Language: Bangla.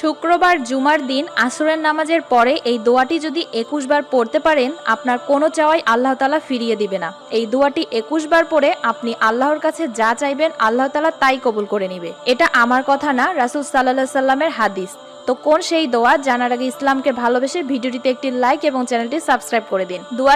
শুক্রবার জুমার দিন আসরের নামাজের পরে এই দোয়াটি যদি একুশ বার পড়তে পারেন, আপনার কোনো চাওয়াই আল্লাহ তালা ফিরিয়ে দিবে না। এই দোয়াটি একুশ বার আপনি আল্লাহর কাছে যা চাইবেন, আল্লাহ তালা তাই কবুল করে নিবে। এটা আমার কথা না, রাসুল সাল্লাহ সাল্লামের হাদিস। তো কোন সেই দোয়া? জানার আগে ইসলামকে ভালোবেসে ভিডিওটিতে একটি লাইক এবং চ্যানেলটি সাবস্ক্রাইব করে দিন। দোয়া